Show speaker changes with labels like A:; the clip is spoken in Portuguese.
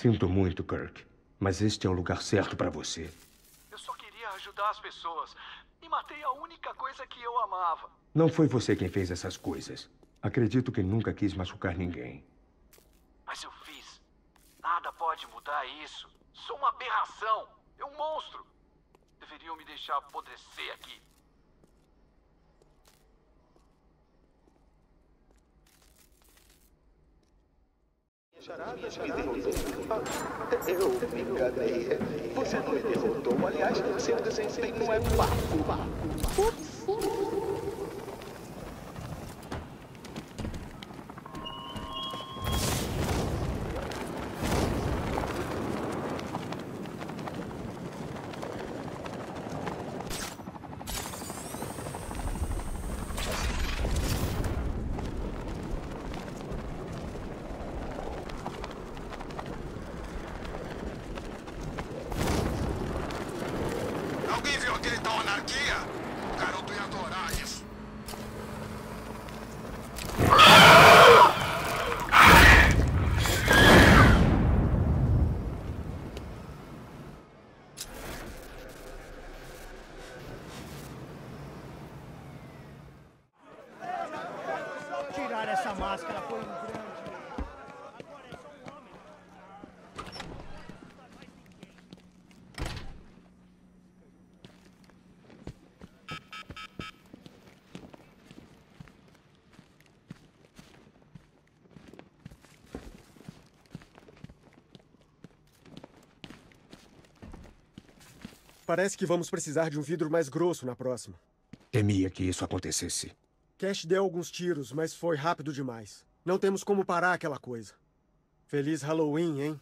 A: Sinto muito, Kirk, mas este é o lugar certo para você.
B: Eu só queria ajudar as pessoas. E matei a única coisa que eu amava.
A: Não foi você quem fez essas coisas. Acredito que nunca quis machucar ninguém.
B: Mas eu fiz. Nada pode mudar isso. Sou uma aberração. É um monstro. Deveriam me deixar apodrecer aqui.
C: Eu me enganei. Você não me derrotou. Aliás, seu desempenho é papo.
D: Alguém tal anarquia? O garoto ia adorar isso.
E: Tirar essa máscara foi um grande.
F: Parece que vamos precisar de um vidro mais grosso na próxima.
A: Temia que isso acontecesse.
F: Cash deu alguns tiros, mas foi rápido demais. Não temos como parar aquela coisa. Feliz Halloween, hein?